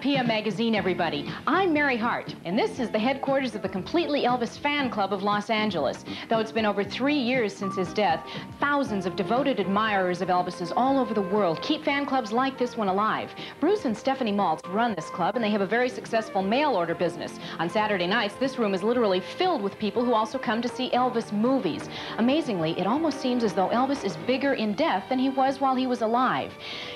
PM Magazine, everybody. I'm Mary Hart, and this is the headquarters of the Completely Elvis Fan Club of Los Angeles. Though it's been over three years since his death, thousands of devoted admirers of Elvis's all over the world keep fan clubs like this one alive. Bruce and Stephanie Maltz run this club, and they have a very successful mail order business. On Saturday nights, this room is literally filled with people who also come to see Elvis movies. Amazingly, it almost seems as though Elvis is bigger in death than he was while he was alive.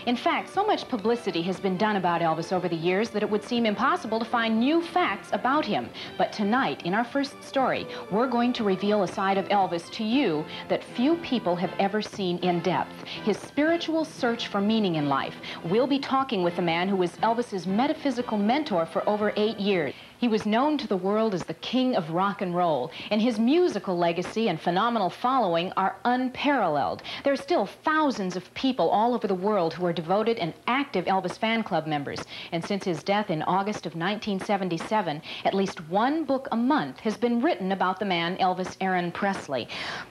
In fact, so much publicity has been done about Elvis over the years that it would seem impossible to find new facts about him. But tonight, in our first story, we're going to reveal a side of Elvis to you that few people have ever seen in depth. His spiritual search for meaning in life. We'll be talking with the man who was Elvis's metaphysical mentor for over eight years. He was known to the world as the king of rock and roll, and his musical legacy and phenomenal following are unparalleled. There are still thousands of people all over the world who are devoted and active Elvis fan club members, and since his death in August of 1977, at least one book a month has been written about the man Elvis Aaron Presley.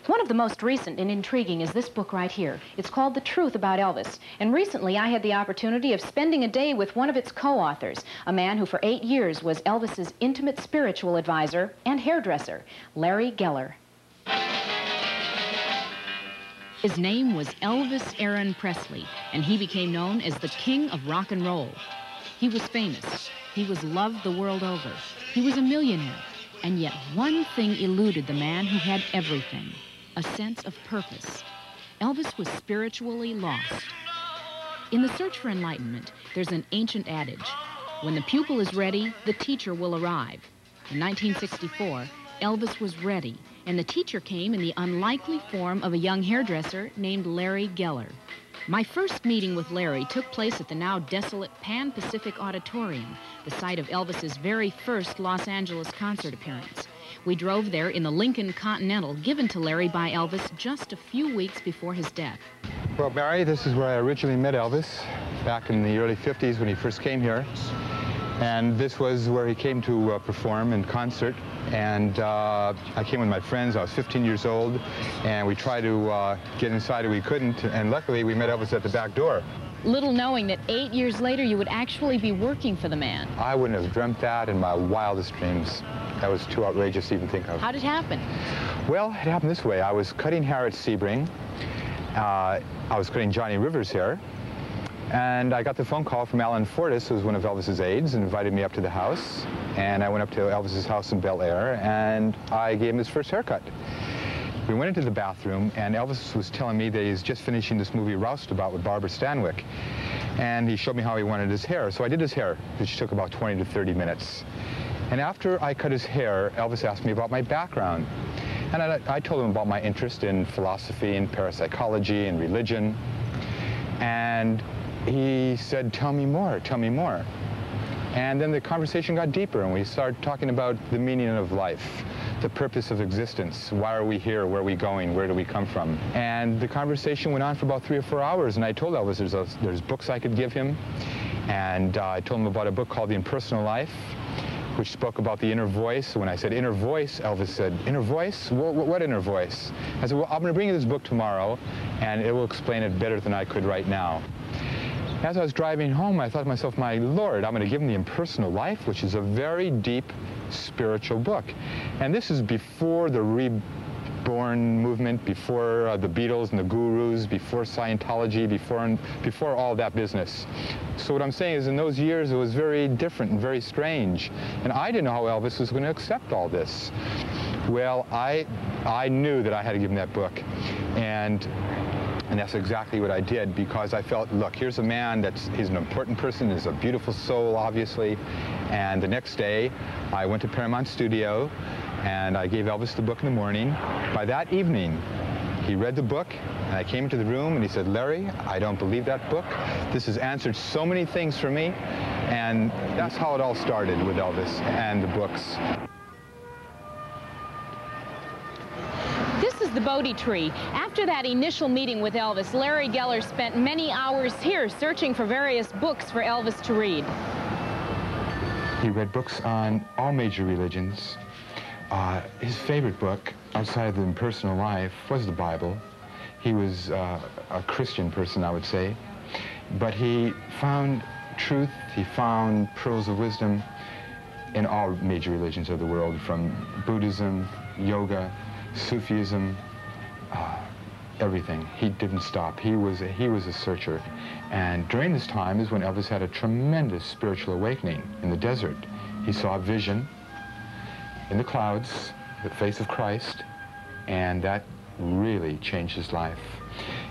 One of the most recent and intriguing is this book right here. It's called The Truth About Elvis, and recently I had the opportunity of spending a day with one of its co-authors, a man who for eight years was Elvis's intimate spiritual advisor and hairdresser, Larry Geller. His name was Elvis Aaron Presley, and he became known as the king of rock and roll. He was famous. He was loved the world over. He was a millionaire. And yet one thing eluded the man who had everything, a sense of purpose. Elvis was spiritually lost. In the search for enlightenment, there's an ancient adage, when the pupil is ready, the teacher will arrive. In 1964, Elvis was ready, and the teacher came in the unlikely form of a young hairdresser named Larry Geller. My first meeting with Larry took place at the now desolate Pan Pacific Auditorium, the site of Elvis's very first Los Angeles concert appearance. We drove there in the Lincoln Continental given to Larry by Elvis just a few weeks before his death. Well, Mary, this is where I originally met Elvis back in the early 50s when he first came here. And this was where he came to uh, perform in concert. And uh, I came with my friends. I was 15 years old. And we tried to uh, get inside and we couldn't. And luckily, we met Elvis at the back door. Little knowing that eight years later, you would actually be working for the man. I wouldn't have dreamt that in my wildest dreams. That was too outrageous to even think of. How did it happen? Well, it happened this way. I was cutting hair at Sebring. Uh, I was cutting Johnny Rivers' hair. And I got the phone call from Alan Fortas, who was one of Elvis's aides, and invited me up to the house. And I went up to Elvis's house in Bel Air, and I gave him his first haircut. We went into the bathroom, and Elvis was telling me that he's just finishing this movie Roustabout with Barbara Stanwyck. And he showed me how he wanted his hair. So I did his hair, which took about 20 to 30 minutes. And after I cut his hair, Elvis asked me about my background. And I, I told him about my interest in philosophy and parapsychology and religion. And he said, tell me more, tell me more. And then the conversation got deeper and we started talking about the meaning of life, the purpose of existence. Why are we here? Where are we going? Where do we come from? And the conversation went on for about three or four hours and I told Elvis there's, a, there's books I could give him. And uh, I told him about a book called The Impersonal Life which spoke about the inner voice. When I said inner voice, Elvis said, inner voice? What, what inner voice? I said, well, I'm going to bring you this book tomorrow, and it will explain it better than I could right now. As I was driving home, I thought to myself, my Lord, I'm going to give him the impersonal life, which is a very deep spiritual book. And this is before the reborn movement, before uh, the Beatles and the Gurus, before Scientology, before, before all that business. So what I'm saying is in those years, it was very different and very strange. And I didn't know how Elvis was going to accept all this. Well, I, I knew that I had to give him that book. And and that's exactly what I did because I felt, look, here's a man that's, he's an important person, he's a beautiful soul, obviously. And the next day, I went to Paramount Studio and I gave Elvis the book in the morning. By that evening, he read the book, and I came into the room, and he said, Larry, I don't believe that book. This has answered so many things for me. And that's how it all started with Elvis and the books. Is the Bodhi tree. After that initial meeting with Elvis, Larry Geller spent many hours here searching for various books for Elvis to read. He read books on all major religions. Uh, his favorite book, outside of the personal life, was the Bible. He was uh, a Christian person, I would say. But he found truth. He found pearls of wisdom in all major religions of the world, from Buddhism, yoga, Sufism, uh, everything. He didn't stop. He was, a, he was a searcher. And during this time is when Elvis had a tremendous spiritual awakening in the desert. He saw a vision in the clouds, the face of Christ, and that really changed his life.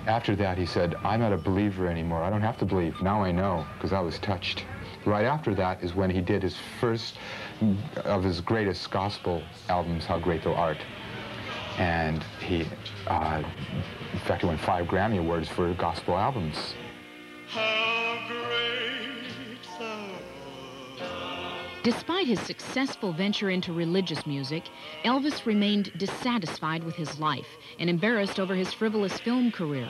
After that, he said, I'm not a believer anymore. I don't have to believe. Now I know, because I was touched. Right after that is when he did his first of his greatest gospel albums, How Great Thou Art. And he, uh, in fact, he won five Grammy Awards for gospel albums. Despite his successful venture into religious music, Elvis remained dissatisfied with his life and embarrassed over his frivolous film career.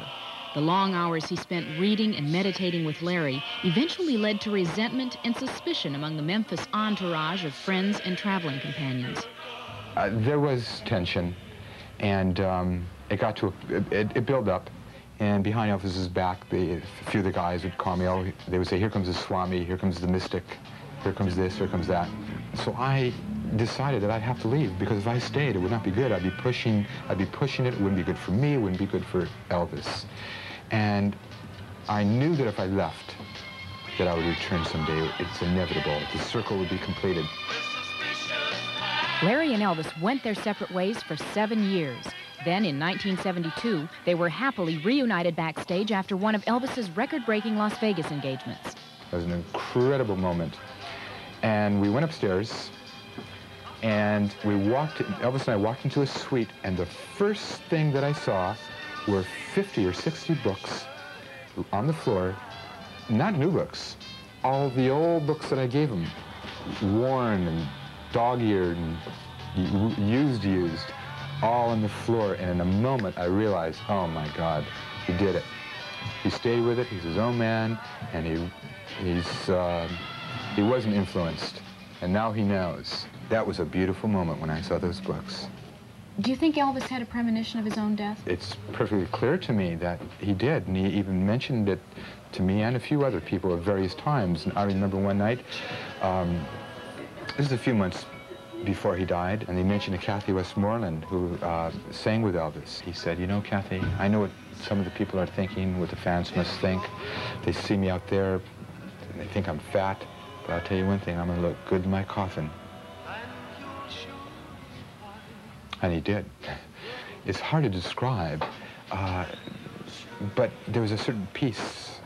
The long hours he spent reading and meditating with Larry eventually led to resentment and suspicion among the Memphis entourage of friends and traveling companions. Uh, there was tension, and um, it got to, a, it, it built up. And behind Elvis's back, the, a few of the guys would call me, oh, they would say, here comes the Swami, here comes the mystic here comes this, here comes that. So I decided that I'd have to leave because if I stayed, it would not be good. I'd be pushing, I'd be pushing it. It wouldn't be good for me. It wouldn't be good for Elvis. And I knew that if I left, that I would return someday. It's inevitable. The circle would be completed. Larry and Elvis went their separate ways for seven years. Then, in 1972, they were happily reunited backstage after one of Elvis's record-breaking Las Vegas engagements. It was an incredible moment. And we went upstairs, and we walked, Elvis and I walked into a suite, and the first thing that I saw were 50 or 60 books on the floor, not new books, all the old books that I gave him, worn and dog-eared and used, used, all on the floor. And in a moment, I realized, oh my God, he did it. He stayed with it. He's his own man, and he, he's, uh, he wasn't influenced, and now he knows. That was a beautiful moment when I saw those books. Do you think Elvis had a premonition of his own death? It's perfectly clear to me that he did, and he even mentioned it to me and a few other people at various times. And I remember one night, um, this is a few months before he died, and he mentioned to Kathy Westmoreland, who uh, sang with Elvis. He said, you know, Kathy, I know what some of the people are thinking, what the fans must think. They see me out there, and they think I'm fat. But I'll tell you one thing, I'm going to look good in my coffin. And he did. It's hard to describe, uh, but there was a certain peace,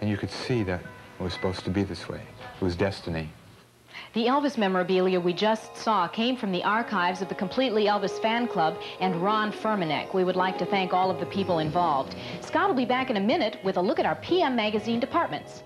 and you could see that it was supposed to be this way. It was destiny. The Elvis memorabilia we just saw came from the archives of the Completely Elvis Fan Club and Ron Furmanek. We would like to thank all of the people involved. Scott will be back in a minute with a look at our PM Magazine departments.